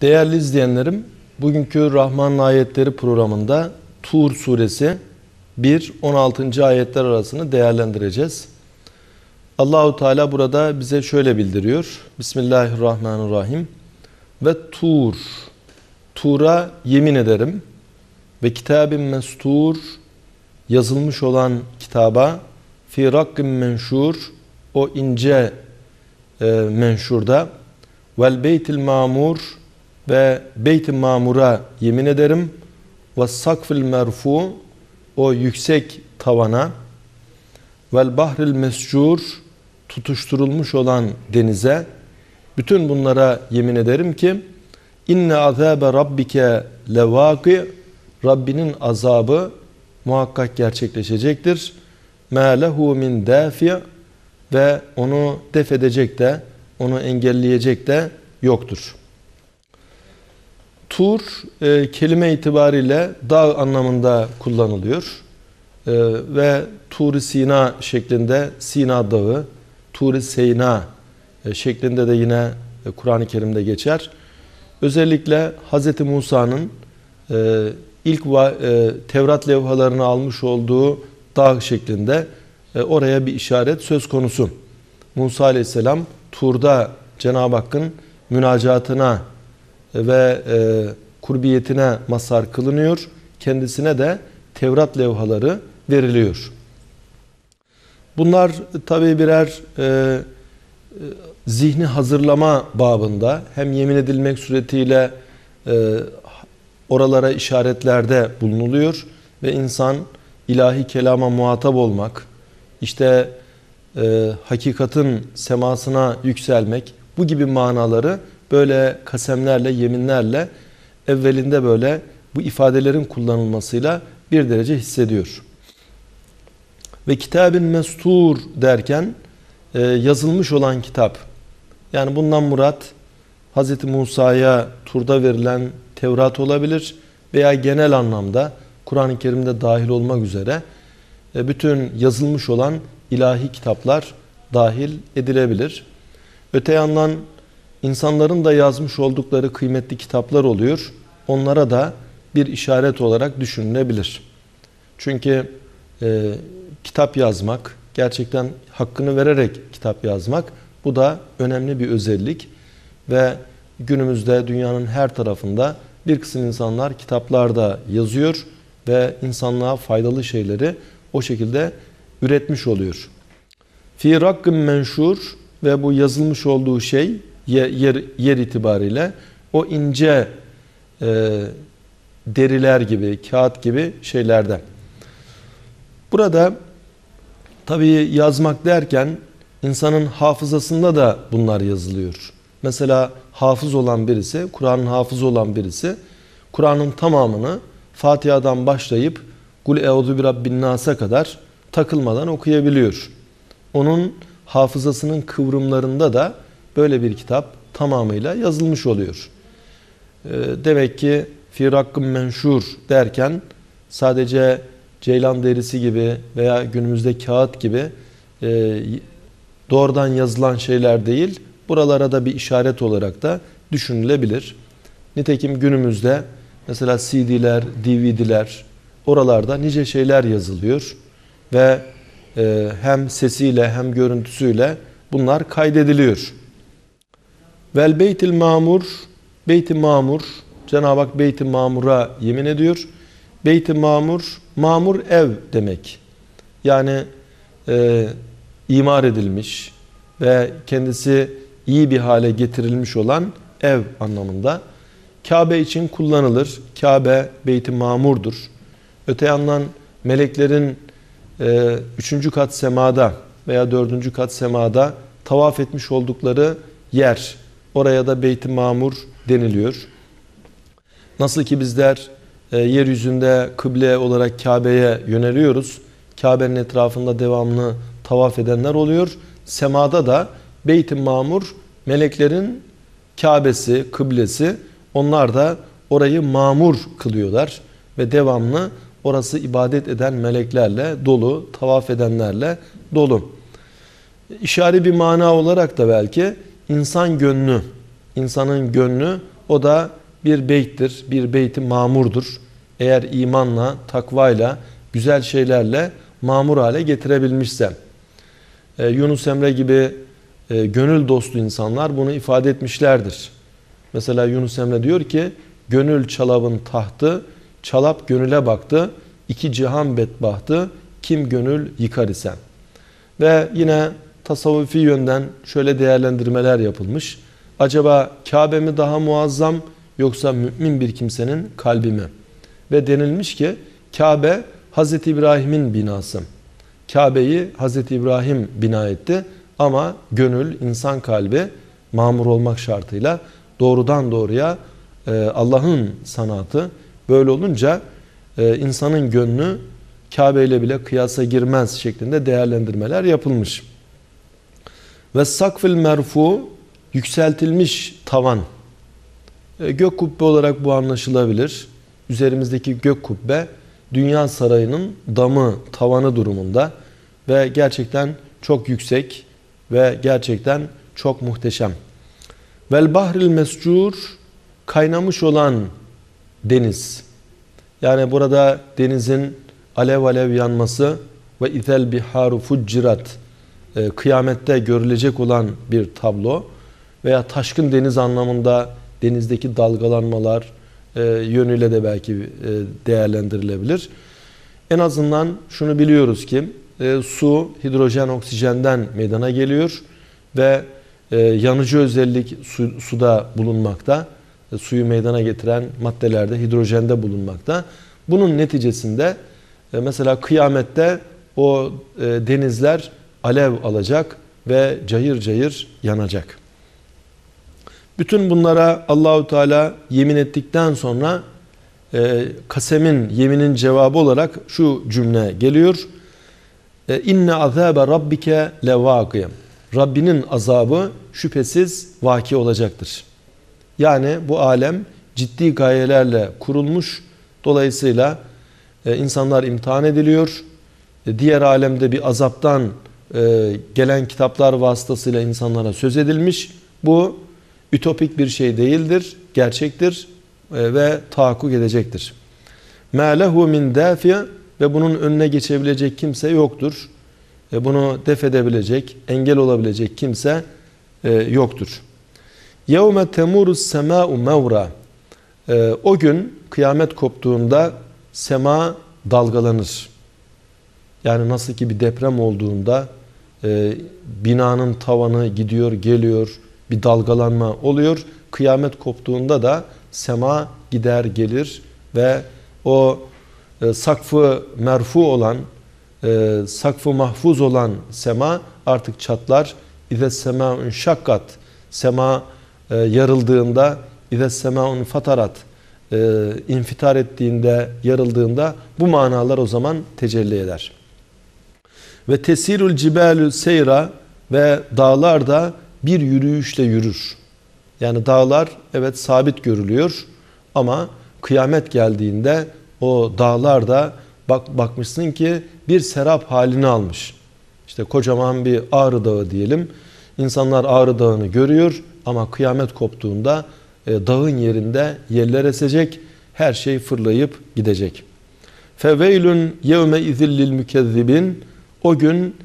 Değerli izleyenlerim, bugünkü Rahman Ayetleri programında Tur suresi 1-16. ayetler arasını değerlendireceğiz. Allahu Teala burada bize şöyle bildiriyor. Bismillahirrahmanirrahim. Ve Tur, Tur'a yemin ederim ve kitabın mestur yazılmış olan kitaba fi rakkim menşur o ince e, menşurda vel beytil mamur ve beyt-i mamura yemin ederim ve sakfil merfu o yüksek tavana vel bahril mescur tutuşturulmuş olan denize bütün bunlara yemin ederim ki inne azabe rabbike levaki Rabbinin azabı muhakkak gerçekleşecektir. Ma lehu min dafi ve onu def edecek de onu engelleyecek de yoktur. Tur e, kelime itibariyle dağ anlamında kullanılıyor. E, ve Tur-i Sina şeklinde Sina Dağı, Tur-i Seyna e, şeklinde de yine e, Kur'an-ı Kerim'de geçer. Özellikle Hz. Musa'nın e, ilk va, e, Tevrat levhalarını almış olduğu dağ şeklinde e, oraya bir işaret söz konusu. Musa aleyhisselam Tur'da Cenab-ı Hakk'ın münacatına ve e, kurbiyetine mazhar kılınıyor. Kendisine de Tevrat levhaları veriliyor. Bunlar tabi birer e, zihni hazırlama babında hem yemin edilmek suretiyle e, oralara işaretlerde bulunuluyor ve insan ilahi kelama muhatap olmak, işte e, hakikatin semasına yükselmek bu gibi manaları böyle kasemlerle, yeminlerle evvelinde böyle bu ifadelerin kullanılmasıyla bir derece hissediyor. Ve kitabın mestur derken e, yazılmış olan kitap. Yani bundan murat Hz. Musa'ya turda verilen Tevrat olabilir veya genel anlamda Kur'an-ı Kerim'de dahil olmak üzere e, bütün yazılmış olan ilahi kitaplar dahil edilebilir. Öte yandan insanların da yazmış oldukları kıymetli kitaplar oluyor. Onlara da bir işaret olarak düşünülebilir. Çünkü e, kitap yazmak, gerçekten hakkını vererek kitap yazmak bu da önemli bir özellik ve günümüzde dünyanın her tarafında bir kısım insanlar kitaplarda yazıyor ve insanlığa faydalı şeyleri o şekilde üretmiş oluyor. Fi rakkim menşur ve bu yazılmış olduğu şey yer, yer itibariyle o ince e, deriler gibi, kağıt gibi şeylerden. Burada tabii yazmak derken insanın hafızasında da bunlar yazılıyor. Mesela hafız olan birisi, Kur'an'ın hafız olan birisi, Kur'an'ın tamamını Fatiha'dan başlayıp Kul euzu bi rabbin nas'a kadar takılmadan okuyabiliyor. Onun hafızasının kıvrımlarında da böyle bir kitap tamamıyla yazılmış oluyor. Ee, demek ki fi rakkım menşur derken sadece ceylan derisi gibi veya günümüzde kağıt gibi e, doğrudan yazılan şeyler değil, buralara da bir işaret olarak da düşünülebilir. Nitekim günümüzde mesela CD'ler, DVD'ler oralarda nice şeyler yazılıyor ve e, hem sesiyle hem görüntüsüyle bunlar kaydediliyor. Vel beytil mamur, beyti mamur, Cenab-ı Hak beyti mamura yemin ediyor. Beyti mamur, mamur ev demek. Yani e, imar edilmiş ve kendisi iyi bir hale getirilmiş olan ev anlamında. Kabe için kullanılır. Kabe beyti mamurdur. Öte yandan meleklerin e, üçüncü kat semada veya dördüncü kat semada tavaf etmiş oldukları yer Oraya da Beyt-i Mamur deniliyor. Nasıl ki bizler e, yeryüzünde kıble olarak Kabe'ye yöneliyoruz. Kabe'nin etrafında devamlı tavaf edenler oluyor. Semada da Beyt-i Mamur meleklerin Kabe'si, kıblesi. Onlar da orayı mamur kılıyorlar ve devamlı orası ibadet eden meleklerle dolu, tavaf edenlerle dolu. İşari bir mana olarak da belki insan gönlü, insanın gönlü O da bir beyttir, bir beyti mamurdur. Eğer imanla, takvayla, güzel şeylerle mamur hale getirebilmişse. Ee, Yunus Emre gibi e, gönül dostu insanlar bunu ifade etmişlerdir. Mesela Yunus Emre diyor ki, gönül çalabın tahtı, çalap gönüle baktı, iki cihan bedbahtı, kim gönül yıkar isen. Ve yine tasavvufi yönden şöyle değerlendirmeler yapılmış. Acaba Kabe mi daha muazzam yoksa mümin bir kimsenin kalbi mi? Ve denilmiş ki Kabe Hz. İbrahim'in binası. Kabe'yi Hz. İbrahim bina etti ama gönül, insan kalbi mamur olmak şartıyla doğrudan doğruya e, Allah'ın sanatı. Böyle olunca e, insanın gönlü Kabe ile bile kıyasa girmez şeklinde değerlendirmeler yapılmış. Ve sakfil merfu yükseltilmiş tavan. E, gök kubbe olarak bu anlaşılabilir. Üzerimizdeki gök kubbe dünya sarayının damı, tavanı durumunda ve gerçekten çok yüksek ve gerçekten çok muhteşem. Vel bahril mescur kaynamış olan deniz. Yani burada denizin alev alev yanması ve izel biharu fuccirat e, kıyamette görülecek olan bir tablo veya taşkın deniz anlamında denizdeki dalgalanmalar e, yönüyle de belki e, değerlendirilebilir. En azından şunu biliyoruz ki su hidrojen oksijenden meydana geliyor ve yanıcı özellik su, suda bulunmakta. Suyu meydana getiren maddelerde hidrojende bulunmakta. Bunun neticesinde mesela kıyamette o denizler alev alacak ve cayır cayır yanacak. Bütün bunlara Allahu Teala yemin ettikten sonra e, kasemin yeminin cevabı olarak şu cümle geliyor. E, İnne azabe rabbike levâkiyem. Rabbinin azabı şüphesiz vaki olacaktır. Yani bu alem ciddi gayelerle kurulmuş. Dolayısıyla e, insanlar imtihan ediliyor. E, diğer alemde bir azaptan e, gelen kitaplar vasıtasıyla insanlara söz edilmiş. Bu ütopik bir şey değildir, gerçektir e, ve tahakkuk edecektir. مَا لَهُ مِنْ دَافِيَ Ve bunun önüne geçebilecek kimse yoktur. E, bunu def edebilecek, engel olabilecek kimse yoktur. يَوْمَ تَمُورُ السَّمَاءُ مَوْرًا O gün kıyamet koptuğunda sema dalgalanır. Yani nasıl ki bir deprem olduğunda e, binanın tavanı gidiyor geliyor bir dalgalanma oluyor. Kıyamet koptuğunda da sema gider gelir ve o e, sakfı merfu olan e, sakfı mahfuz olan sema artık çatlar. İze semaun şakkat sema e, yarıldığında İze semaun fatarat e, infitar ettiğinde, yarıldığında bu manalar o zaman tecelli eder. Ve tesirul cibalü seyra ve dağlar da bir yürüyüşle yürür. Yani dağlar evet sabit görülüyor ama kıyamet geldiğinde o dağlar da bak bakmışsın ki bir serap halini almış. İşte kocaman bir Ağrı Dağı diyelim. İnsanlar Ağrı Dağı'nı görüyor ama kıyamet koptuğunda e, dağın yerinde yerler esecek, her şey fırlayıp gidecek. Feveylün yevme izillil mükezzibin o gün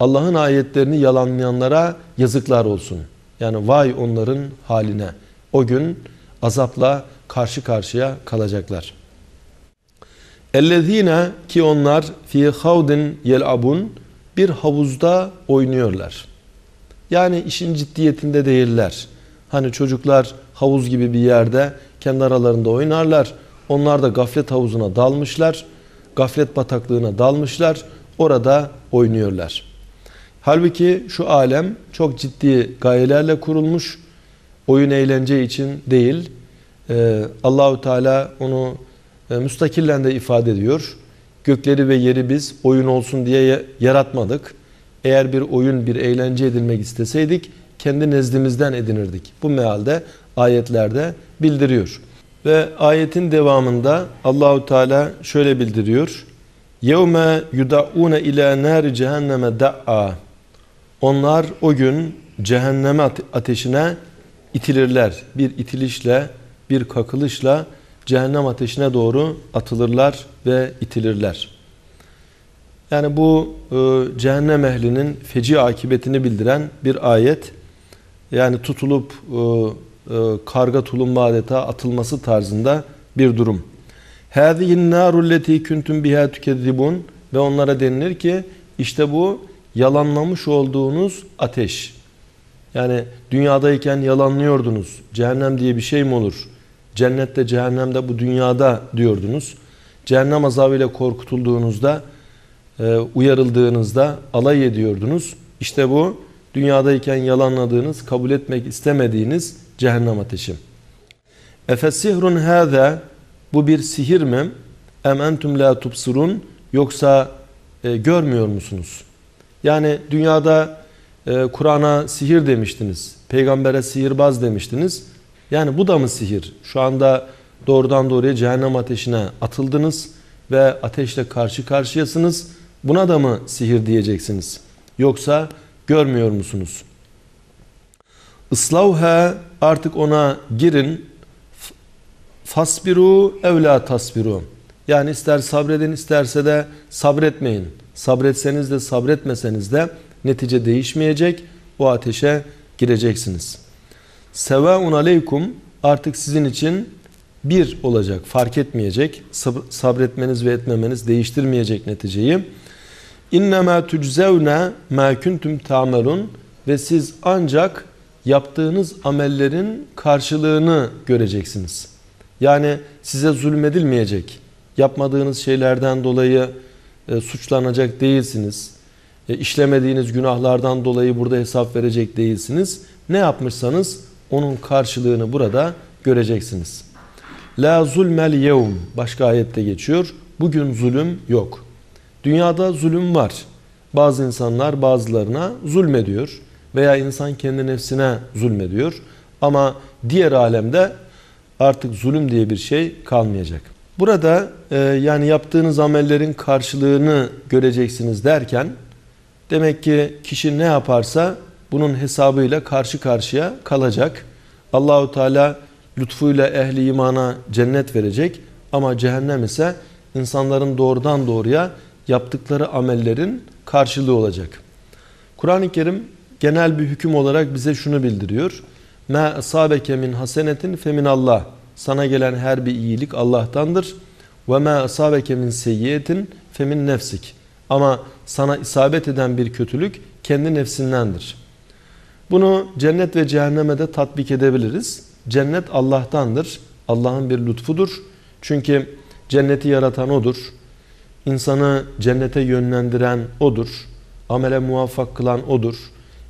Allah'ın ayetlerini yalanlayanlara yazıklar olsun. Yani vay onların haline. O gün azapla karşı karşıya kalacaklar. Ellezine ki onlar fi havdin yelabun bir havuzda oynuyorlar. Yani işin ciddiyetinde değiller. Hani çocuklar havuz gibi bir yerde kendi aralarında oynarlar. Onlar da gaflet havuzuna dalmışlar. Gaflet bataklığına dalmışlar. Orada oynuyorlar. Halbuki şu alem çok ciddi gayelerle kurulmuş. Oyun eğlence için değil. Ee, Allahu Teala onu e, müstakillen de ifade ediyor. Gökleri ve yeri biz oyun olsun diye yaratmadık. Eğer bir oyun, bir eğlence edilmek isteseydik kendi nezdimizden edinirdik. Bu mealde ayetlerde bildiriyor. Ve ayetin devamında Allahu Teala şöyle bildiriyor. Yevme yud'une ila nar cehenneme da'a. Onlar o gün cehenneme ateşine itilirler. Bir itilişle, bir kakılışla cehennem ateşine doğru atılırlar ve itilirler. Yani bu e, cehennem ehlinin feci akıbetini bildiren bir ayet. Yani tutulup e, e, karga tulumba adeta atılması tarzında bir durum. Hâzihin nârulleti kuntum biha tükezzibun ve onlara denilir ki işte bu yalanlamış olduğunuz ateş. Yani dünyadayken yalanlıyordunuz. Cehennem diye bir şey mi olur? Cennette cehennemde bu dünyada diyordunuz. Cehennem azabıyla korkutulduğunuzda e, uyarıldığınızda alay ediyordunuz. İşte bu dünyadayken yalanladığınız, kabul etmek istemediğiniz cehennem ateşi. Efesihrun hâzâ bu bir sihir mi? Em entum la tubsirun yoksa e, görmüyor musunuz? Yani dünyada e, Kur'an'a sihir demiştiniz. Peygambere sihirbaz demiştiniz. Yani bu da mı sihir? Şu anda doğrudan doğruya cehennem ateşine atıldınız ve ateşle karşı karşıyasınız. Buna da mı sihir diyeceksiniz? Yoksa görmüyor musunuz? Islavha artık ona girin. Fasbiru evla tasbiru. Yani ister sabredin isterse de sabretmeyin. Sabretseniz de sabretmeseniz de netice değişmeyecek. O ateşe gireceksiniz. Sevaun aleykum artık sizin için bir olacak, fark etmeyecek. Sabretmeniz ve etmemeniz değiştirmeyecek neticeyi. İnnemâ tüczevne mâ kuntum ta'melun ve siz ancak yaptığınız amellerin karşılığını göreceksiniz. Yani size zulmedilmeyecek. Yapmadığınız şeylerden dolayı e, suçlanacak değilsiniz. E, işlemediğiniz günahlardan dolayı burada hesap verecek değilsiniz. Ne yapmışsanız onun karşılığını burada göreceksiniz. La zulmel yevm başka ayette geçiyor. Bugün zulüm yok. Dünyada zulüm var. Bazı insanlar bazılarına zulmediyor veya insan kendi nefsine zulmediyor. Ama diğer alemde artık zulüm diye bir şey kalmayacak. Burada e, yani yaptığınız amellerin karşılığını göreceksiniz derken demek ki kişi ne yaparsa bunun hesabıyla karşı karşıya kalacak. Allahu Teala lütfuyla ehli imana cennet verecek ama cehennem ise insanların doğrudan doğruya yaptıkları amellerin karşılığı olacak. Kur'an-ı Kerim genel bir hüküm olarak bize şunu bildiriyor. Ma asabeke min hasenetin femin Allah. Sana gelen her bir iyilik Allah'tandır. Ve ma asabeke min seyyiyetin femin nefsik. Ama sana isabet eden bir kötülük kendi nefsindendir. Bunu cennet ve cehenneme de tatbik edebiliriz. Cennet Allah'tandır. Allah'ın bir lütfudur. Çünkü cenneti yaratan O'dur. İnsanı cennete yönlendiren O'dur. Amele muvaffak kılan O'dur.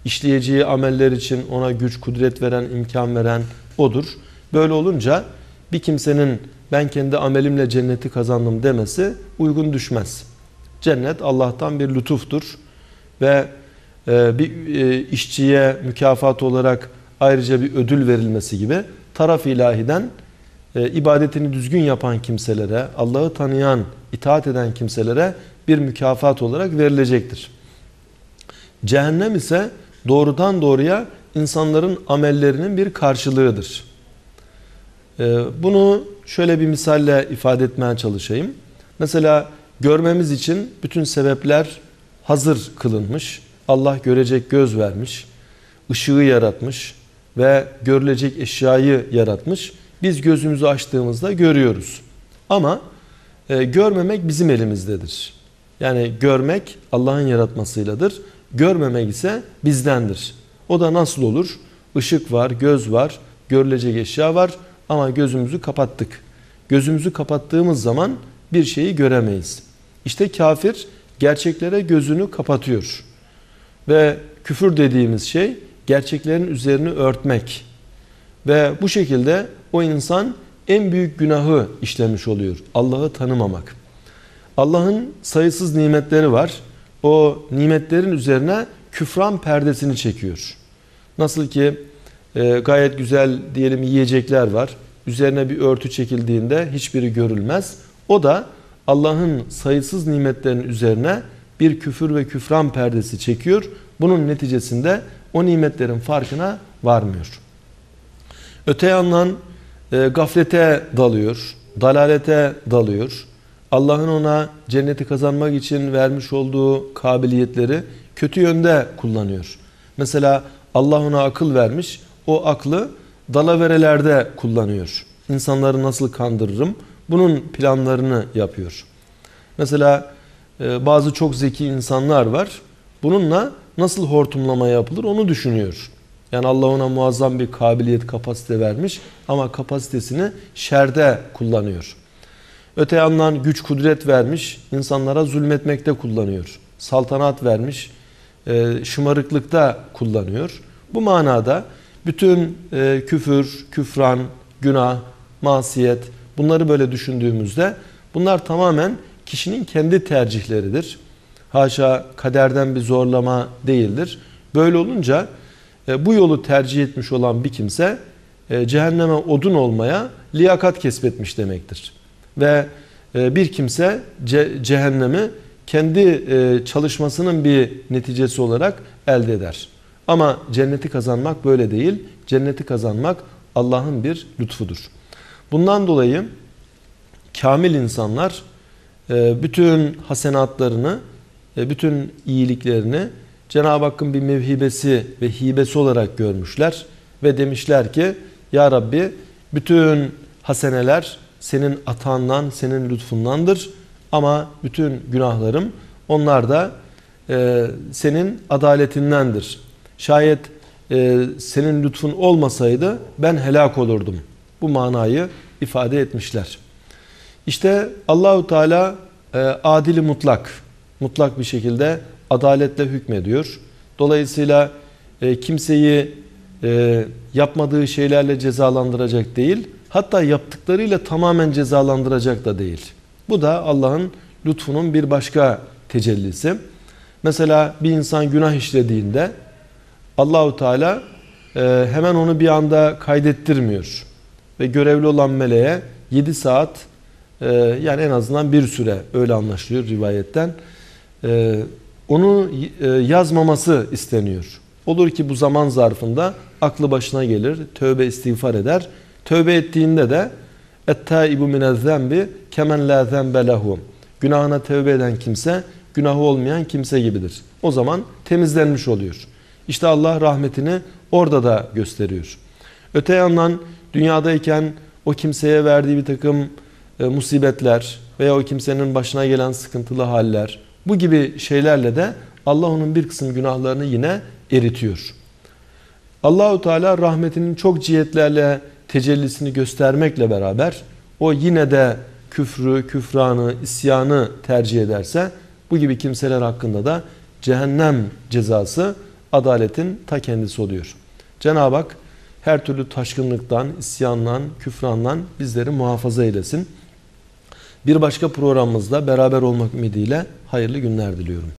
İşleyeceği ameller için ona güç, kudret veren, imkan veren O'dur. Böyle olunca bir kimsenin ben kendi amelimle cenneti kazandım demesi uygun düşmez. Cennet Allah'tan bir lütuftur ve e, bir e, işçiye mükafat olarak ayrıca bir ödül verilmesi gibi taraf ilahiden e, ibadetini düzgün yapan kimselere, Allah'ı tanıyan, itaat eden kimselere bir mükafat olarak verilecektir. Cehennem ise doğrudan doğruya insanların amellerinin bir karşılığıdır. E, bunu şöyle bir misalle ifade etmeye çalışayım. Mesela görmemiz için bütün sebepler hazır kılınmış. Allah görecek göz vermiş, ışığı yaratmış ve görülecek eşyayı yaratmış. Biz gözümüzü açtığımızda görüyoruz. Ama e, görmemek bizim elimizdedir. Yani görmek Allah'ın yaratmasıyladır. Görmemek ise bizdendir. O da nasıl olur? Işık var, göz var, görülecek eşya var ama gözümüzü kapattık. Gözümüzü kapattığımız zaman bir şeyi göremeyiz. İşte kafir gerçeklere gözünü kapatıyor. Ve küfür dediğimiz şey gerçeklerin üzerini örtmek. Ve bu şekilde o insan en büyük günahı işlemiş oluyor. Allah'ı tanımamak. Allah'ın sayısız nimetleri var. O nimetlerin üzerine küfran perdesini çekiyor. Nasıl ki e, gayet güzel diyelim yiyecekler var. Üzerine bir örtü çekildiğinde hiçbiri görülmez. O da Allah'ın sayısız nimetlerin üzerine bir küfür ve küfran perdesi çekiyor. Bunun neticesinde o nimetlerin farkına varmıyor. Öte yandan e, gaflete dalıyor, dalalete dalıyor. Allah'ın ona cenneti kazanmak için vermiş olduğu kabiliyetleri kötü yönde kullanıyor. Mesela Allah ona akıl vermiş, o aklı dalaverelerde kullanıyor. İnsanları nasıl kandırırım? Bunun planlarını yapıyor. Mesela e, bazı çok zeki insanlar var. Bununla nasıl hortumlama yapılır onu düşünüyor. Yani Allah ona muazzam bir kabiliyet, kapasite vermiş ama kapasitesini şerde kullanıyor. Öte yandan güç, kudret vermiş, insanlara zulmetmekte kullanıyor. Saltanat vermiş, e, şımarıklıkta kullanıyor. Bu manada bütün e, küfür, küfran, günah, masiyet bunları böyle düşündüğümüzde bunlar tamamen kişinin kendi tercihleridir. Haşa kaderden bir zorlama değildir. Böyle olunca e, bu yolu tercih etmiş olan bir kimse cehenneme odun olmaya liyakat kesbetmiş demektir. Ve e, bir kimse cehennemi kendi çalışmasının bir neticesi olarak elde eder. Ama cenneti kazanmak böyle değil. Cenneti kazanmak Allah'ın bir lütfudur. Bundan dolayı kamil insanlar bütün hasenatlarını, bütün iyiliklerini Cenab-ı Hakk'ın bir mevhibesi ve hibesi olarak görmüşler ve demişler ki Ya Rabbi bütün haseneler senin atağından, senin lütfundandır ama bütün günahlarım onlar da e, senin adaletindendir. Şayet e, senin lütfun olmasaydı ben helak olurdum. Bu manayı ifade etmişler. İşte Allahu Teala e, adili mutlak, mutlak bir şekilde adaletle hükmediyor. Dolayısıyla e, kimseyi e, yapmadığı şeylerle cezalandıracak değil, hatta yaptıklarıyla tamamen cezalandıracak da değil. Bu da Allah'ın lütfunun bir başka tecellisi. Mesela bir insan günah işlediğinde Allahu Teala e, hemen onu bir anda kaydettirmiyor ve görevli olan meleğe 7 saat e, yani en azından bir süre öyle anlaşılıyor rivayetten e, onu e, yazmaması isteniyor. Olur ki bu zaman zarfında aklı başına gelir, tövbe istiğfar eder. Tövbe ettiğinde de ettaibu minez-zembi kemen la zembe lehu. Günahına tövbe eden kimse günahı olmayan kimse gibidir. O zaman temizlenmiş oluyor. İşte Allah rahmetini orada da gösteriyor. Öte yandan dünyadayken o kimseye verdiği bir takım e, musibetler veya o kimsenin başına gelen sıkıntılı haller, bu gibi şeylerle de Allah onun bir kısım günahlarını yine eritiyor. Allahu Teala rahmetinin çok cihetlerle tecellisini göstermekle beraber o yine de küfrü, küfranı, isyanı tercih ederse bu gibi kimseler hakkında da cehennem cezası adaletin ta kendisi oluyor. Cenab-ı Hak her türlü taşkınlıktan, isyandan, küfrandan bizleri muhafaza eylesin. Bir başka programımızda beraber olmak ümidiyle hayırlı günler diliyorum.